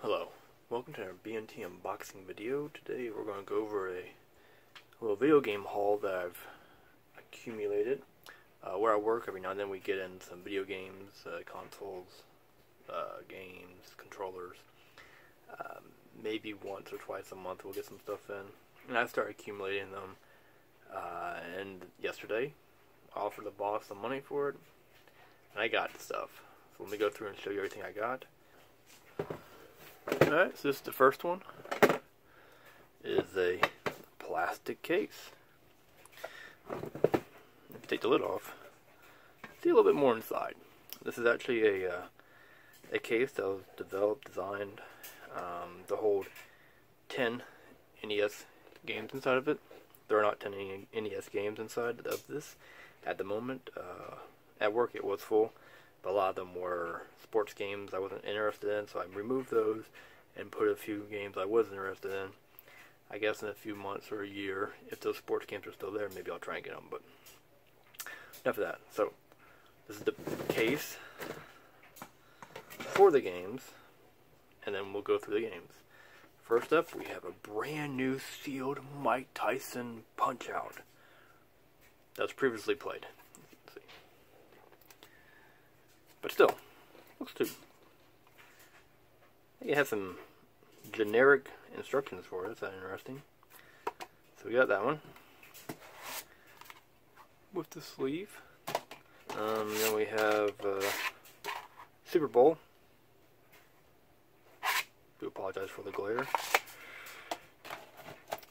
Hello, welcome to our B&T unboxing video. Today we're going to go over a little video game haul that I've accumulated. Uh, where I work, every now and then we get in some video games, uh, consoles, uh, games, controllers. Um, maybe once or twice a month we'll get some stuff in. And I start accumulating them. Uh, and yesterday, I offered the boss some money for it, and I got stuff. So let me go through and show you everything I got. Alright, so this is the first one. It is a plastic case. Take the lid off, see a little bit more inside. This is actually a uh, a case that was developed, designed um, to hold 10 NES games inside of it. There are not 10 NES games inside of this at the moment. Uh, at work it was full, but a lot of them were sports games I wasn't interested in, so I removed those and put a few games I was interested in. I guess in a few months or a year, if those sports games are still there, maybe I'll try and get them, but enough of that. So, this is the case for the games, and then we'll go through the games. First up, we have a brand new sealed Mike Tyson Punch Out. That's previously played. But still, looks too. It has some generic instructions for it. That's interesting. So we got that one with the sleeve. Um, then we have uh, Super Bowl. Do apologize for the glare.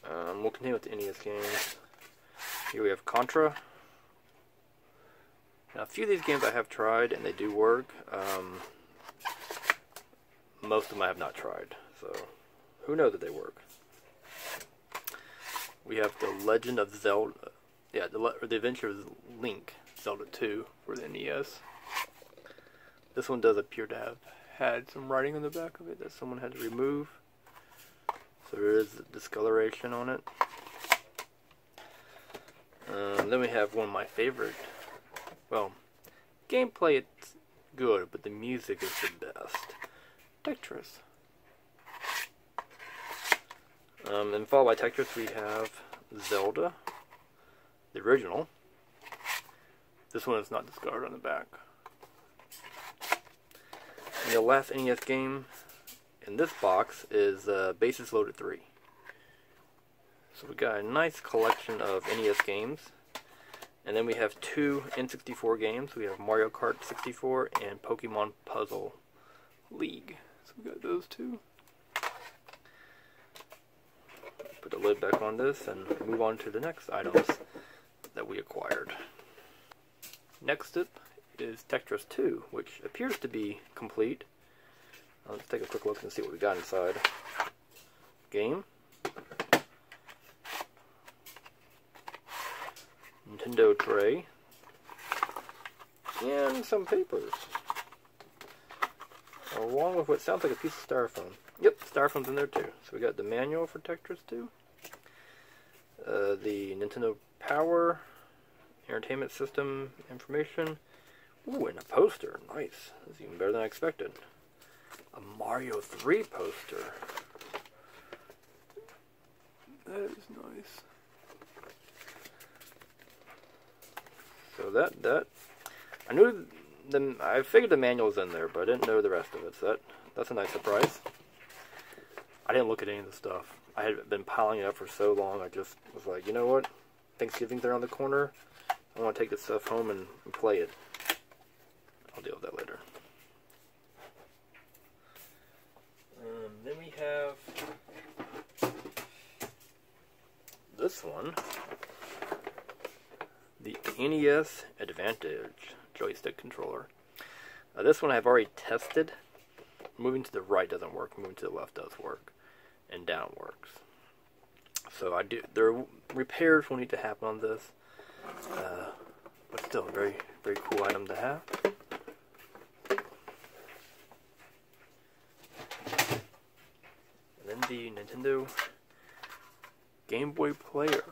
Um, we'll continue with the NES games. Here we have Contra. Now, a few of these games I have tried and they do work. Um, most of them I have not tried, so who knows that they work. We have The Legend of Zelda, yeah, the, or the Adventure of Link, Zelda 2 for the NES. This one does appear to have had some writing on the back of it that someone had to remove. So there is discoloration on it. Um, then we have one of my favorite. Well, gameplay it's good, but the music is the best. Tetris. Um, and followed by Tetris we have Zelda, the original. This one is not discarded on the back. And the last NES game in this box is uh, Bases Loaded 3. So we got a nice collection of NES games. And then we have two N64 games. We have Mario Kart 64 and Pokemon Puzzle League. So we got those two. Put the lid back on this and move on to the next items that we acquired. Next up is Tetris 2, which appears to be complete. Uh, let's take a quick look and see what we got inside. Game. Nintendo tray. And some papers. Along with what sounds like a piece of styrofoam. Yep, styrofoam's in there too. So we got the manual for Tetris 2. Uh, the Nintendo Power Entertainment System information. Ooh, and a poster. Nice. That's even better than I expected. A Mario 3 poster. That is nice. So that, that, I knew, the, I figured the manual was in there, but I didn't know the rest of it, so that, that's a nice surprise. I didn't look at any of the stuff. I had been piling it up for so long, I just was like, you know what, Thanksgiving's around the corner, I want to take this stuff home and, and play it. I'll deal with that later. Um, then we have this one, the NES Advantage joystick controller. Uh, this one I've already tested. Moving to the right doesn't work. Moving to the left does work, and down works. So I do. There repairs will need to happen on this, uh, but still a very very cool item to have. And then the Nintendo Game Boy Player.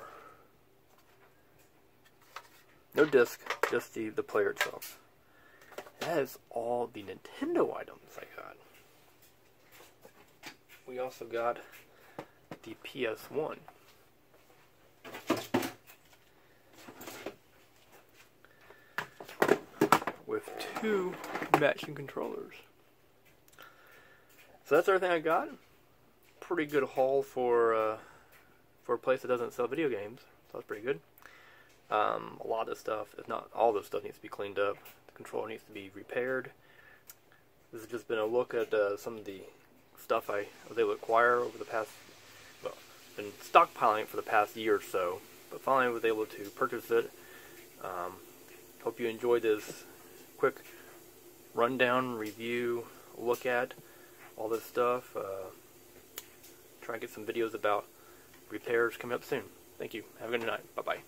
Disc, just the, the player itself. That is all the Nintendo items I got. we also got the PS1. With two matching controllers. So that's everything I got. Pretty good haul for uh, for a place that doesn't sell video games. So that's pretty good. Um, a lot of stuff, if not all the stuff, needs to be cleaned up. The controller needs to be repaired. This has just been a look at uh, some of the stuff I was able to acquire over the past, well, been stockpiling for the past year or so, but finally was able to purchase it. Um, hope you enjoyed this quick rundown, review, look at all this stuff. Uh, try and get some videos about repairs coming up soon. Thank you. Have a good night. Bye-bye.